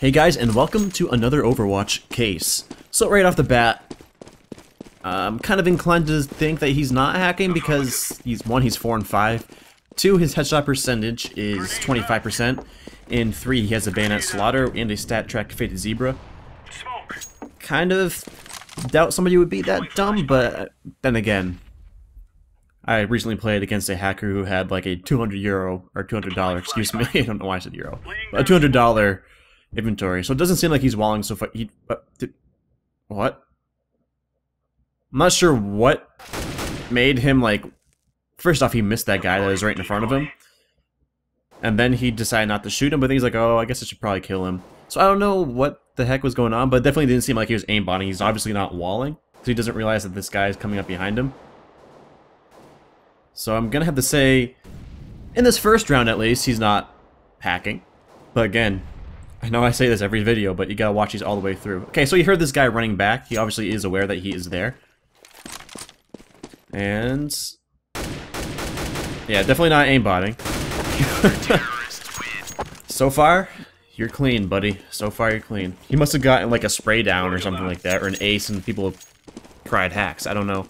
Hey guys, and welcome to another Overwatch case. So right off the bat, I'm kind of inclined to think that he's not hacking because he's one, he's four and five. Two, his headshot percentage is 25%. And three, he has a bayonet slaughter and a StatTrak faded zebra. Kind of doubt somebody would be that dumb, but then again, I recently played against a hacker who had like a 200 euro or 200 dollar, excuse me, I don't know why I said euro, a 200 dollar inventory. So it doesn't seem like he's walling so far. He, uh, did, what? I'm not sure what made him like. First off, he missed that guy that was right in front of him, and then he decided not to shoot him. But then he's like, "Oh, I guess I should probably kill him." So I don't know what the heck was going on, but definitely didn't seem like he was aimbotting. He's obviously not walling, so he doesn't realize that this guy is coming up behind him. So I'm gonna have to say, in this first round at least, he's not hacking. But again, I know I say this every video, but you gotta watch these all the way through. Okay, so you heard this guy running back. He obviously is aware that he is there. And... Yeah, definitely not aimbotting. so far, you're clean, buddy. So far, you're clean. He must have gotten like a spray down or something like that, or an ace, and people cried hacks. I don't know.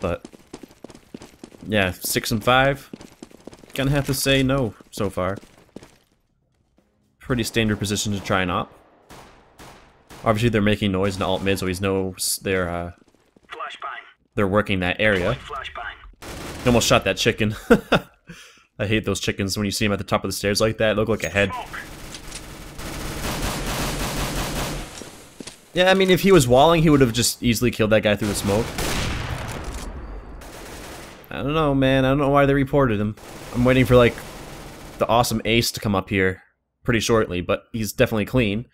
But... Yeah, six and five. Gonna have to say no so far pretty standard position to try and op. Obviously, they're making noise in alt mid, so he knows they're uh, they're working that area. Almost shot that chicken. I hate those chickens when you see them at the top of the stairs like that. Look like a head. Yeah, I mean, if he was walling, he would have just easily killed that guy through the smoke. I don't know, man. I don't know why they reported him. I'm waiting for, like, the awesome ace to come up here pretty shortly, but he's definitely clean.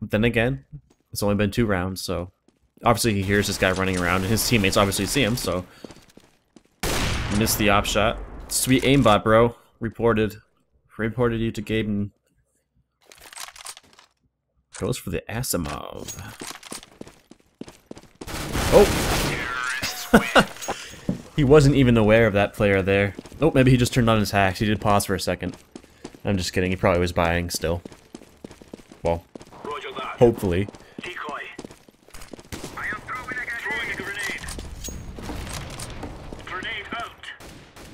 Then again, it's only been two rounds, so obviously he hears this guy running around, and his teammates obviously see him, so missed the op shot. Sweet aimbot, bro. Reported. Reported you to Gaben. Goes for the Asiimov. Oh! he wasn't even aware of that player there. Oh, maybe he just turned on his hacks. He did pause for a second. I'm just kidding, he probably was buying still. Well, hopefully.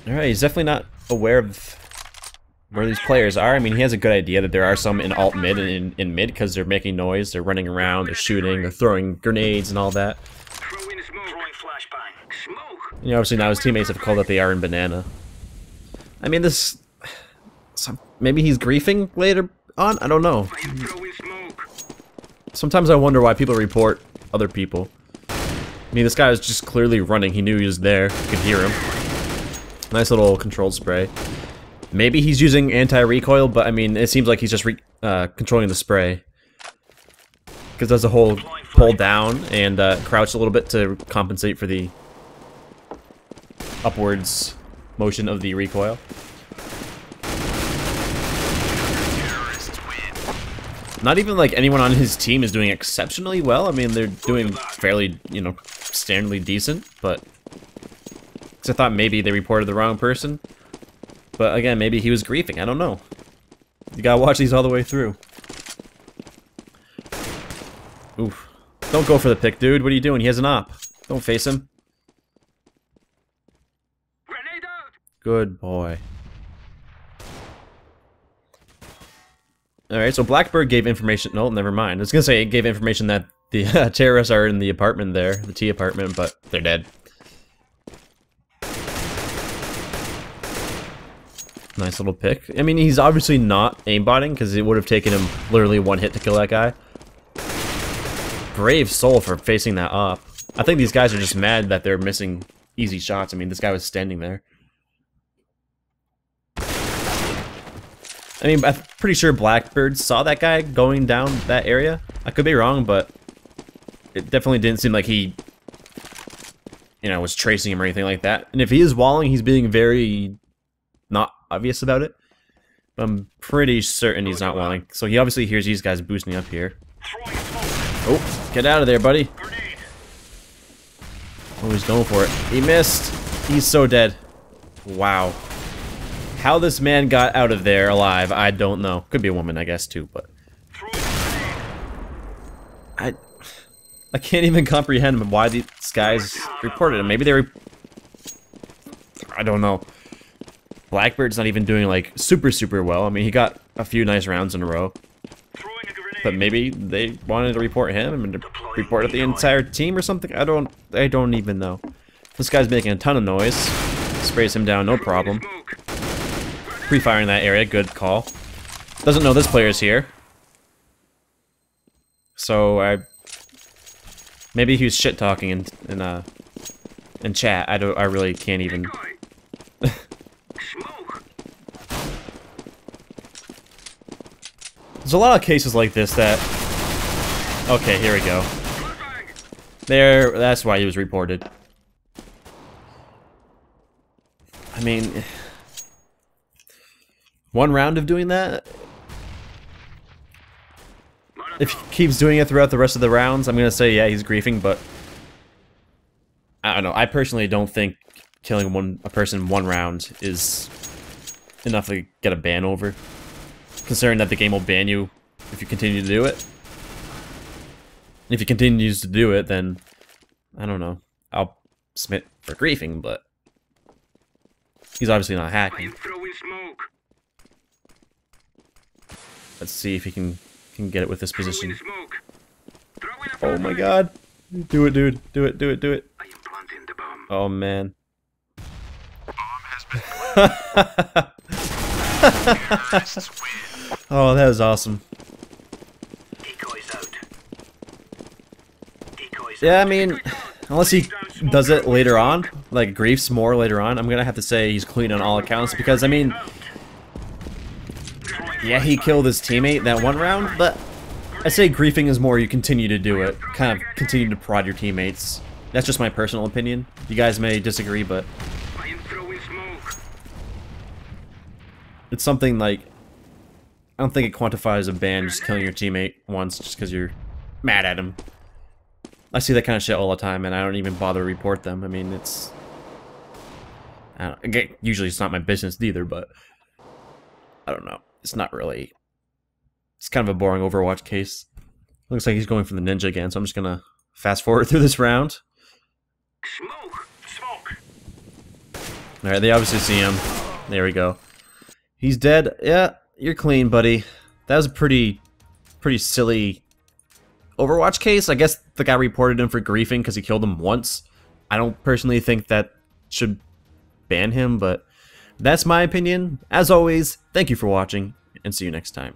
Alright, he's definitely not aware of where these players are. I mean, he has a good idea that there are some in alt mid and in, in mid because they're making noise, they're running around, they're shooting, they're throwing grenades and all that. You know, obviously now his teammates have called that they are in banana. I mean, this some, maybe he's griefing later on? I don't know. Sometimes I wonder why people report other people. I mean, this guy was just clearly running. He knew he was there. You could hear him. Nice little controlled spray. Maybe he's using anti-recoil, but I mean, it seems like he's just uh, controlling the spray. Because does a whole pull down and uh, crouch a little bit to compensate for the upwards motion of the recoil. Not even like anyone on his team is doing exceptionally well. I mean, they're doing fairly, you know, standardly decent, but... Cause I thought maybe they reported the wrong person. But again, maybe he was griefing. I don't know. You gotta watch these all the way through. Oof. Don't go for the pick, dude. What are you doing? He has an op. Don't face him. Good boy. Alright, so Blackbird gave information... No, never mind. I was gonna say it gave information that the uh, terrorists are in the apartment there, the T apartment, but they're dead. Nice little pick. I mean, he's obviously not aimbotting, because it would have taken him literally one hit to kill that guy. Brave soul for facing that up. I think these guys are just mad that they're missing easy shots. I mean, this guy was standing there. I mean, I'm pretty sure Blackbird saw that guy going down that area. I could be wrong, but it definitely didn't seem like he, you know, was tracing him or anything like that. And if he is walling, he's being very not obvious about it. But I'm pretty certain he's not walling. So he obviously hears these guys boosting up here. Oh, get out of there, buddy. Oh, he's going for it. He missed. He's so dead. Wow. How this man got out of there alive, I don't know. Could be a woman, I guess, too, but... I... I can't even comprehend why these guys reported him. Maybe they were... I don't know. Blackbird's not even doing, like, super, super well. I mean, he got a few nice rounds in a row. But maybe they wanted to report him and report the entire team or something? I don't... I don't even know. This guy's making a ton of noise. Sprays him down, no problem. Pre-firing that area, good call. Doesn't know this player's here. So, I... Maybe he was shit-talking in, in, uh... In chat. I don't... I really can't even... There's a lot of cases like this that... Okay, here we go. There, that's why he was reported. I mean... One round of doing that? If he keeps doing it throughout the rest of the rounds, I'm gonna say, yeah, he's griefing, but... I don't know, I personally don't think killing one a person one round is enough to get a ban over. Considering that the game will ban you if you continue to do it. If he continues to do it, then... I don't know. I'll submit for griefing, but... He's obviously not hacking. Let's see if he can can get it with this position. Oh my god. Do it, dude. Do it, do it, do it. Oh man. oh, that was awesome. Yeah, I mean, unless he does it later on, like griefs more later on, I'm gonna have to say he's clean on all accounts because, I mean, yeah, he killed his teammate that one round, but I say griefing is more you continue to do it, kind of continue to prod your teammates. That's just my personal opinion. You guys may disagree, but it's something like I don't think it quantifies a ban just killing your teammate once just because you're mad at him. I see that kind of shit all the time, and I don't even bother to report them. I mean, it's... I don't, usually it's not my business either, but... I don't know. It's not really... It's kind of a boring Overwatch case. Looks like he's going for the ninja again, so I'm just gonna fast forward through this round. Smoke! Smoke! Alright, they obviously see him. There we go. He's dead. Yeah, you're clean, buddy. That was a pretty, pretty silly Overwatch case. I guess the guy reported him for griefing because he killed him once. I don't personally think that should ban him, but that's my opinion. As always, thank you for watching, and see you next time.